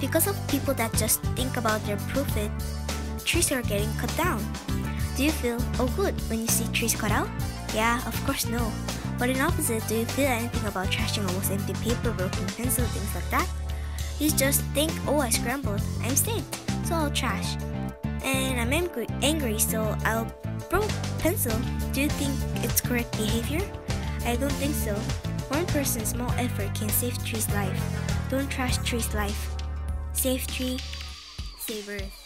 because of people that just think about their profit, trees are getting cut down. Do you feel, oh good, when you see trees cut out? Yeah, of course no. But in opposite, do you feel anything about trashing almost empty paper, broken pencil, things like that? You just think, oh I scrambled, I'm saved, so I'll trash. And I'm angry, angry so I'll broke pencil. Do you think it's correct behavior? I don't think so. One person's small effort can save tree's life. Don't trash tree's life. Save tree, save earth.